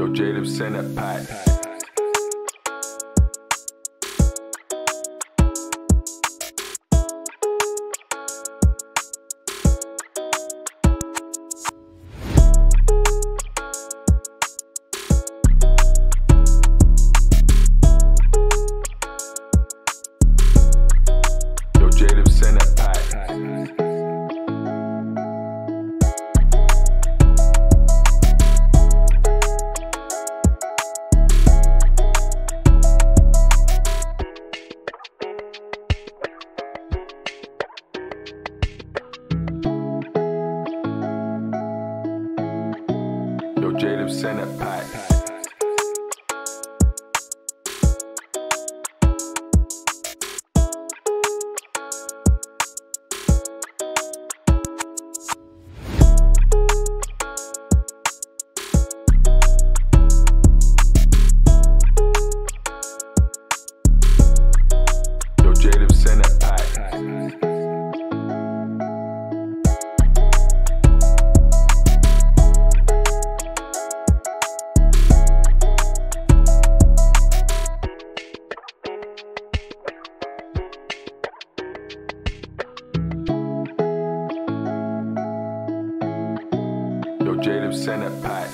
Yo, Jadeb, send that pack. Jada send that pack. Send that pack.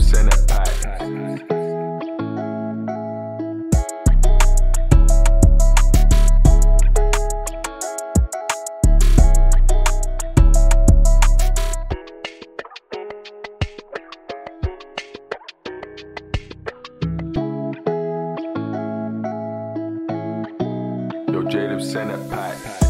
Send that pack. Jada send that pack.